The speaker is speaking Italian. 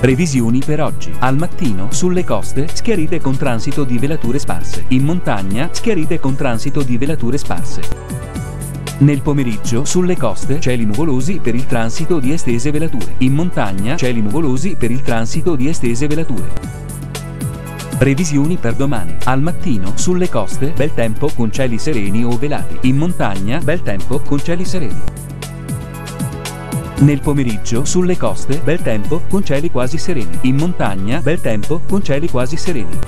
Previsioni per oggi. Al mattino, sulle coste, schiarite con transito di velature sparse. In montagna, schiarite con transito di velature sparse. Nel pomeriggio, sulle coste, cieli nuvolosi per il transito di estese velature. In montagna, cieli nuvolosi per il transito di estese velature. Previsioni per domani. Al mattino, sulle coste, bel tempo con cieli sereni o velati. In montagna, bel tempo con cieli sereni. Nel pomeriggio, sulle coste, bel tempo con cieli quasi sereni. In montagna, bel tempo con cieli quasi sereni.